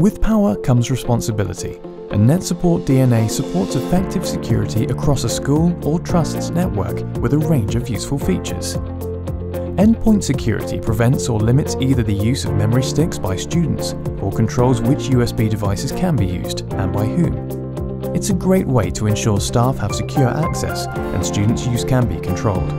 With power comes responsibility, and NetSupport DNA supports effective security across a school or trust's network with a range of useful features. Endpoint security prevents or limits either the use of memory sticks by students or controls which USB devices can be used and by whom. It's a great way to ensure staff have secure access and students' use can be controlled.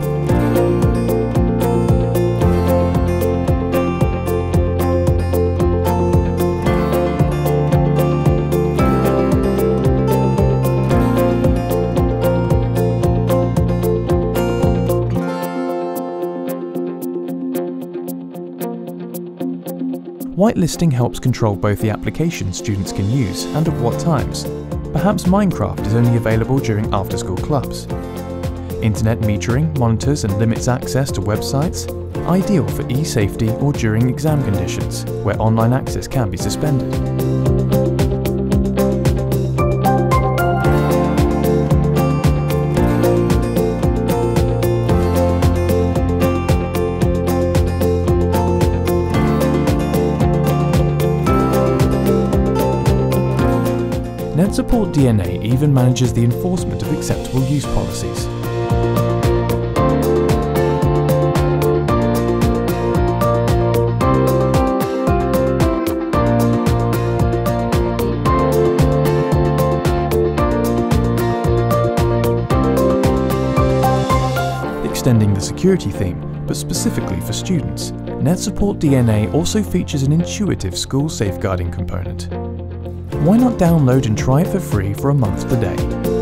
Whitelisting helps control both the applications students can use and at what times. Perhaps Minecraft is only available during after-school clubs. Internet metering monitors and limits access to websites, ideal for e-safety or during exam conditions, where online access can be suspended. NetSupport DNA even manages the enforcement of acceptable use policies. Extending the security theme, but specifically for students, NetSupport DNA also features an intuitive school safeguarding component why not download and try it for free for a month today?